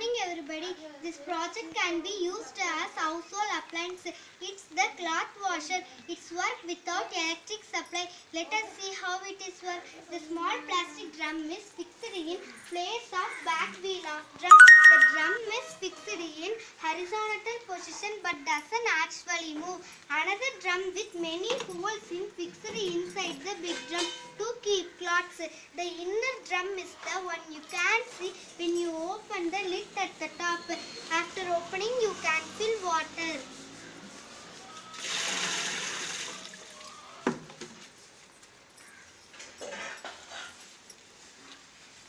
morning everybody. This project can be used as household appliance. It's the cloth washer. It's work without electric supply. Let us see how it is work. The small plastic drum is fixed in place of back wheel of drum. The drum is fixed in horizontal position but doesn't actually move. Another drum with many holes in fixed inside the big drum to cloths. The inner drum is the one you can see when you open the lid at the top. After opening, you can fill water.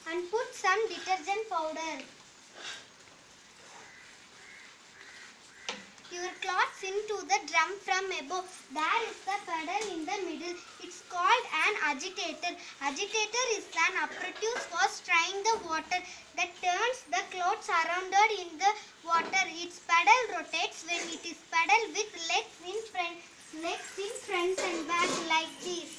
And put some detergent powder. Your cloths into the drum from above. There is the pedal in the middle. It's called an agitator. Agitator is an apparatus for stirring the water that turns the clothes surrounded in the water. Its pedal rotates when it is pedal with legs in front, legs in front and back like this.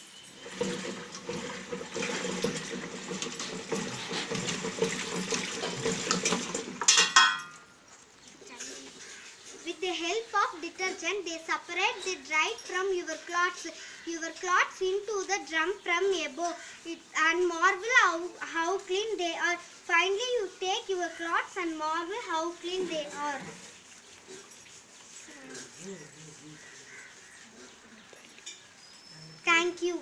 With the help of detergent, they separate the dry from your cloths, your cloths into the drum from above, it, and marvel how, how clean they are. Finally, you take your cloths and marvel how clean they are. Thank you.